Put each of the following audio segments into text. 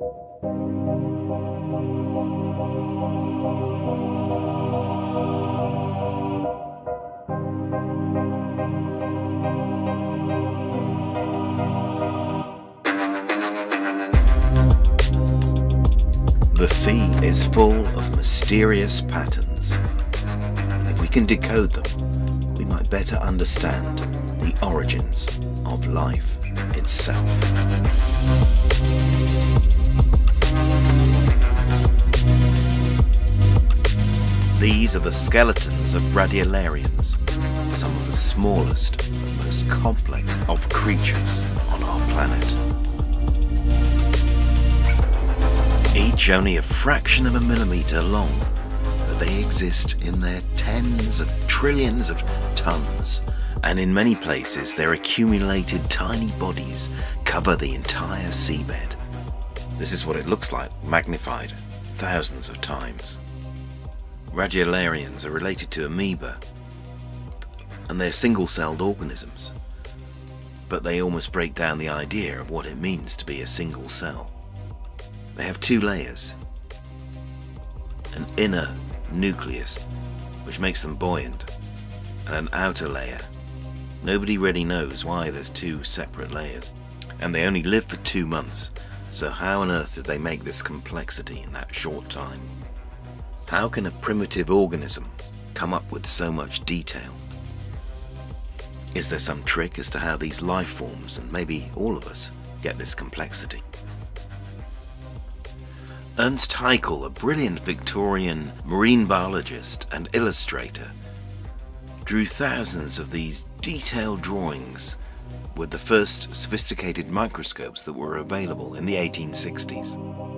The sea is full of mysterious patterns. If we can decode them, we might better understand the origins of life itself. These are the skeletons of radiolarians, some of the smallest and most complex of creatures on our planet. Each only a fraction of a millimetre long, but they exist in their tens of trillions of tons, and in many places their accumulated tiny bodies cover the entire seabed. This is what it looks like, magnified thousands of times. Radiolarians are related to amoeba, and they're single-celled organisms, but they almost break down the idea of what it means to be a single cell. They have two layers. An inner nucleus, which makes them buoyant, and an outer layer. Nobody really knows why there's two separate layers. And they only live for two months, so how on earth did they make this complexity in that short time? How can a primitive organism come up with so much detail? Is there some trick as to how these life forms, and maybe all of us, get this complexity? Ernst Haeckel, a brilliant Victorian marine biologist and illustrator, drew thousands of these detailed drawings with the first sophisticated microscopes that were available in the 1860s.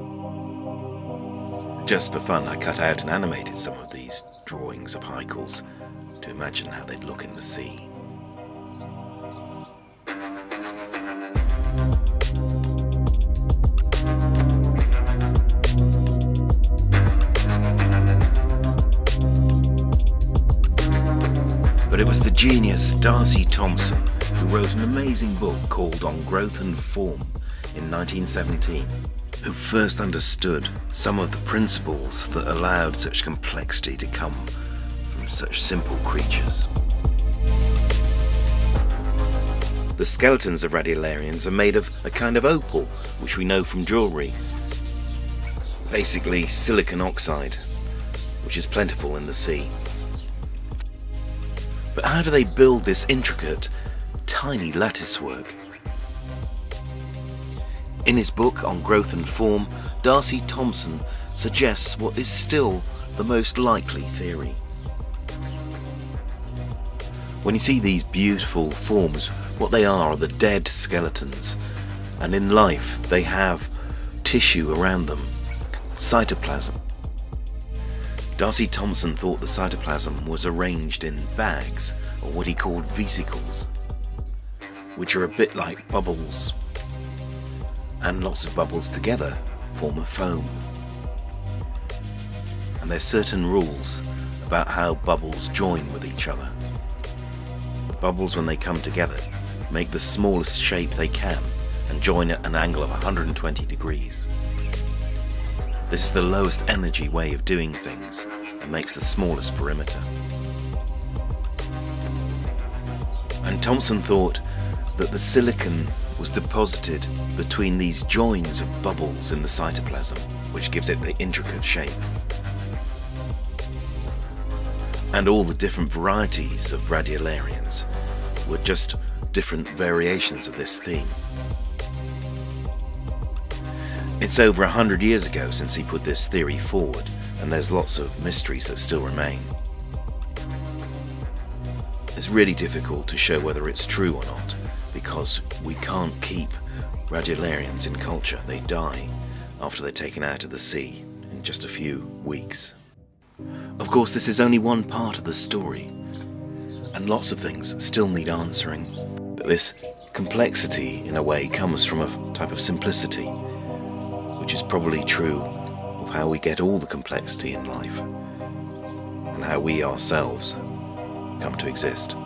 Just for fun, I cut out and animated some of these drawings of Haeckel's to imagine how they'd look in the sea. But it was the genius D'Arcy Thompson who wrote an amazing book called On Growth and Form in 1917, who first understood some of the principles that allowed such complexity to come from such simple creatures. The skeletons of radiolarians are made of a kind of opal, which we know from jewellery. Basically silicon oxide, which is plentiful in the sea. But how do they build this intricate, tiny lattice work? In his book on growth and form, D'Arcy Thompson suggests what is still the most likely theory. When you see these beautiful forms, what they are are the dead skeletons, and in life they have tissue around them, cytoplasm. D'Arcy Thompson thought the cytoplasm was arranged in bags, or what he called vesicles, which are a bit like bubbles, and lots of bubbles together form a foam. And there's certain rules about how bubbles join with each other. Bubbles, when they come together, make the smallest shape they can and join at an angle of 120 degrees. This is the lowest energy way of doing things and makes the smallest perimeter. And Thompson thought that the silicon was deposited between these joins of bubbles in the cytoplasm, which gives it the intricate shape. And all the different varieties of radiolarians were just different variations of this theme. It's over a hundred years ago since he put this theory forward, and there's lots of mysteries that still remain. It's really difficult to show whether it's true or not, because we can't keep radiolarians in culture. They die after they're taken out of the sea in just a few weeks. Of course, this is only one part of the story, and lots of things still need answering. But this complexity, in a way, comes from a type of simplicity which is probably true of how we get all the complexity in life and how we ourselves come to exist.